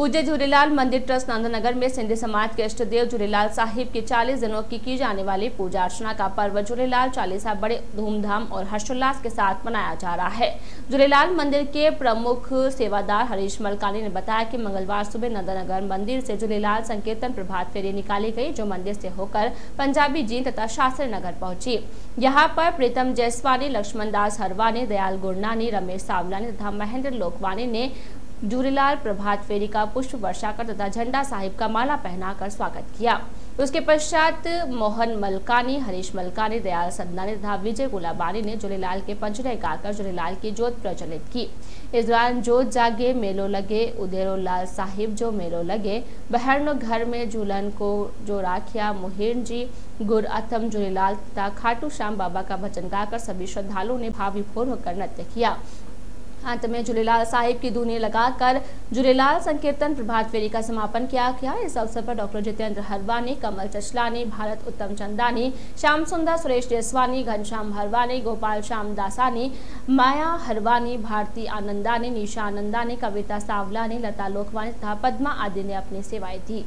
पूज्य झूलेलाल मंदिर ट्रस्ट नंदनगर में सिंधी समाज के इष्ट देव झूलेलाल साहिब की 40 दिनों की की जाने वाली पूजा अर्चना का पर्व झूलेलाल चालीसा बड़े धूमधाम और हर्षोल्लास के साथ मनाया जा रहा है। झूलेलाल मंदिर के प्रमुख सेवादार हरीश मलकानी ने बताया कि मंगलवार सुबह नंदनगर मंदिर से झूलेलाल संकीर्तन प्रभात फेरी निकाली गई, जो मंदिर से होकर पंजाबी जीन तथा शास्त्री नगर पहुँची। यहाँ पर प्रीतम जयसवानी, लक्ष्मण दास हरवानी, दयाल गुरनानी, रमेश सावलानी तथा महेंद्र लोकवानी ने जूरीलाल प्रभात फेरी का पुष्प वर्षा कर तथा झंडा साहिब का माला पहनाकर स्वागत किया। उसके पश्चात मोहन मलकानी, हरीश मलकानी, दयाल सदनानी तथा विजय गुलाबानी ने जुलेलाल के पंचरे गाकर जुलेलाल की जोत प्रज्वलित की। इस दौरान जोत जागे, मेलो लगे, उदेरो लाल साहिब जो मेलो लगे, बहरनो घर में झूलन को जो राखिया मुहिर जी गुर अथम जुलेलाल तथा खाटू श्याम बाबा का भजन गाकर सभी श्रद्धालुओं ने भावीपूर्ण होकर नृत्य किया। अंत में झूलेलाल साहिब की धुनी लगाकर झूलेलाल संकीर्तन प्रभात फेरी का समापन किया गया। इस अवसर पर डॉक्टर जितेंद्र हरवानी, कमल चचलानी भारत उत्तम चंदानी, श्याम सुंदर सुरेश देसवानी घनश्याम हरवानी, गोपाल श्याम दासानी, माया हरवानी, भारती आनंदानी, निशा आनंदानी, कविता सावलानी, लता लोकवानी तथा पद्मा आदि ने अपनी सेवाएँ दी।